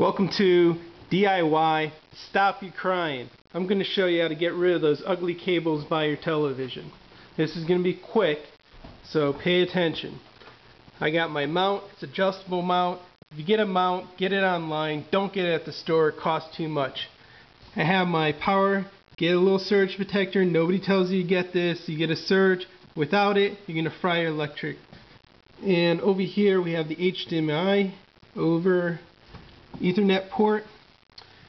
Welcome to DIY Stop You Crying. I'm going to show you how to get rid of those ugly cables by your television. This is going to be quick, so pay attention. I got my mount, it's adjustable mount. If you get a mount, get it online. Don't get it at the store, it costs too much. I have my power, get a little surge protector. Nobody tells you you get this. You get a surge. Without it, you're going to fry your electric. And over here we have the HDMI over Ethernet port.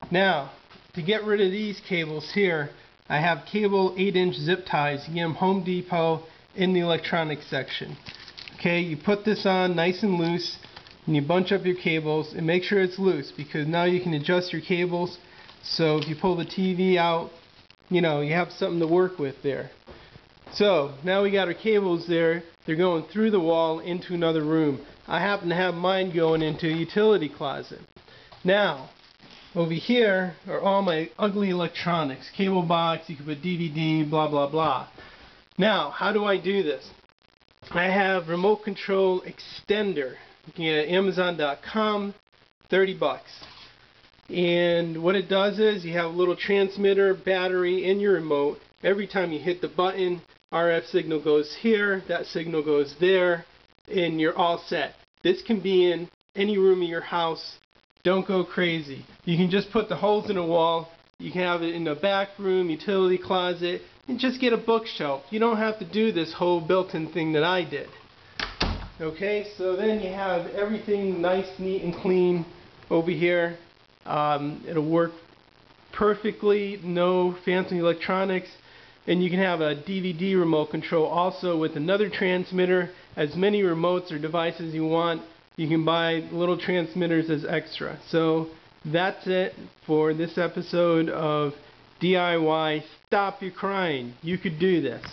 Now, to get rid of these cables here, I have cable 8 inch zip ties. You get them Home Depot in the electronics section. Okay, you put this on nice and loose and you bunch up your cables and make sure it's loose because now you can adjust your cables so if you pull the TV out, you know, you have something to work with there. So, now we got our cables there. They're going through the wall into another room. I happen to have mine going into a utility closet. Now, over here are all my ugly electronics. Cable box, you can put DVD, blah blah blah. Now, how do I do this? I have remote control extender. You can get it at Amazon.com, 30 bucks. And what it does is you have a little transmitter battery in your remote. Every time you hit the button, RF signal goes here, that signal goes there, and you're all set. This can be in any room of your house don't go crazy. You can just put the holes in a wall. You can have it in a back room, utility closet, and just get a bookshelf. You don't have to do this whole built-in thing that I did. Okay, so then you have everything nice, neat, and clean over here. Um, it'll work perfectly, no fancy electronics. And you can have a DVD remote control also with another transmitter, as many remotes or devices you want you can buy little transmitters as extra. So that's it for this episode of DIY Stop Your Crying. You could do this.